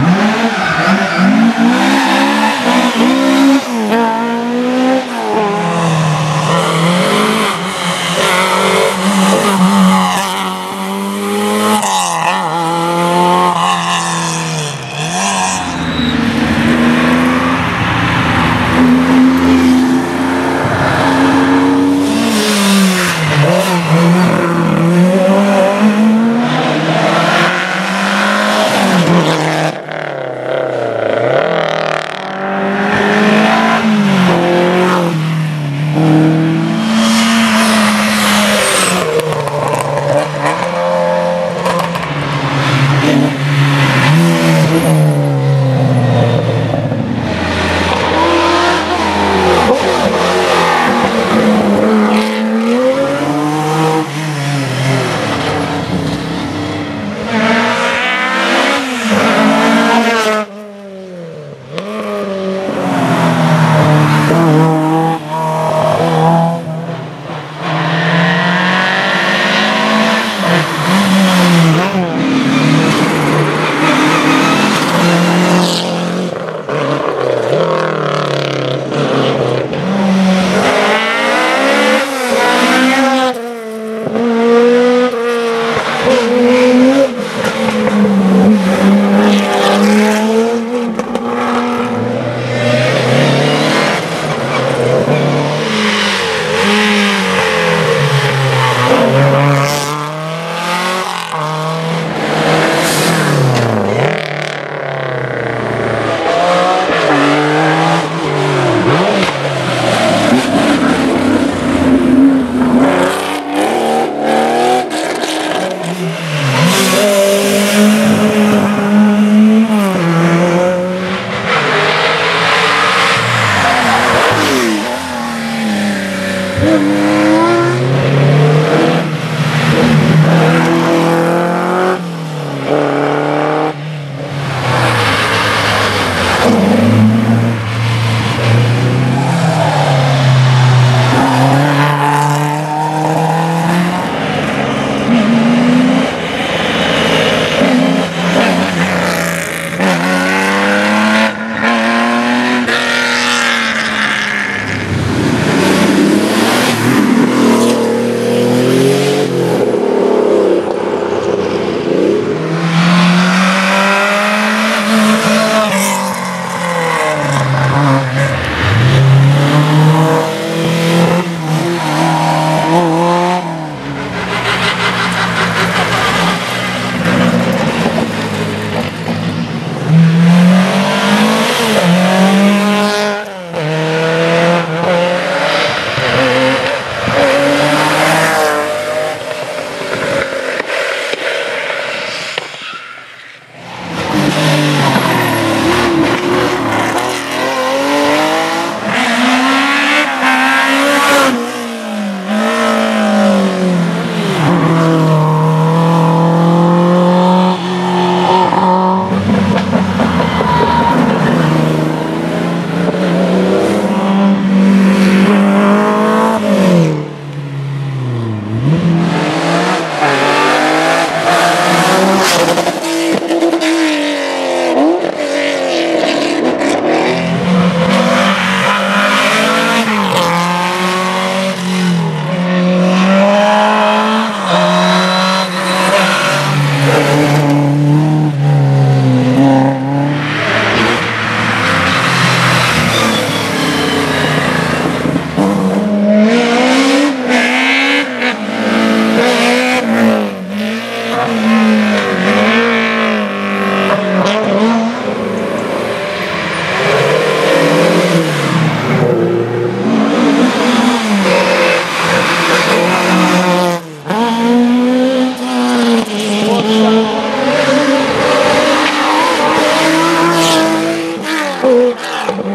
Mm-hmm. Amém.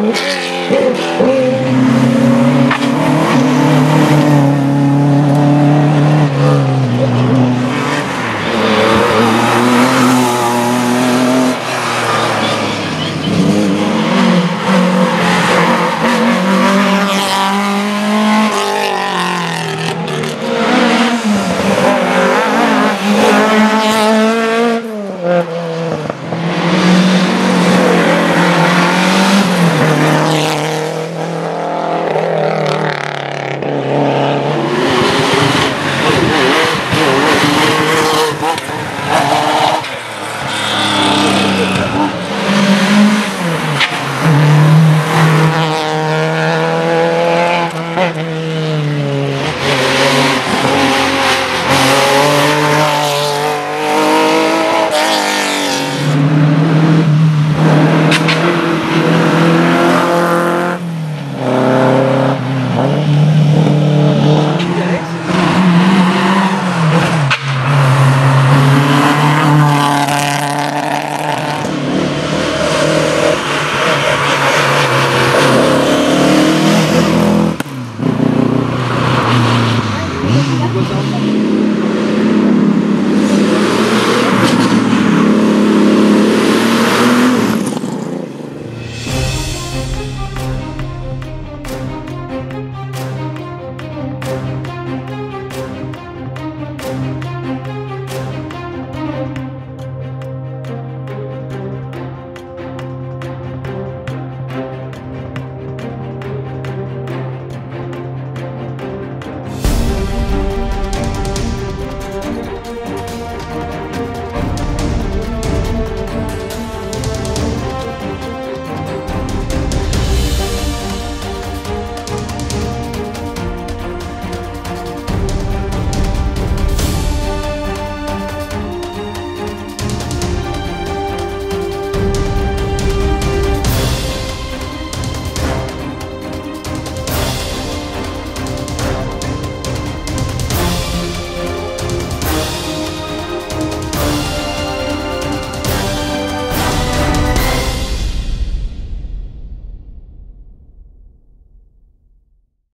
Oh, oh, oh.